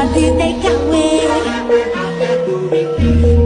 Nanti they Pai Jolo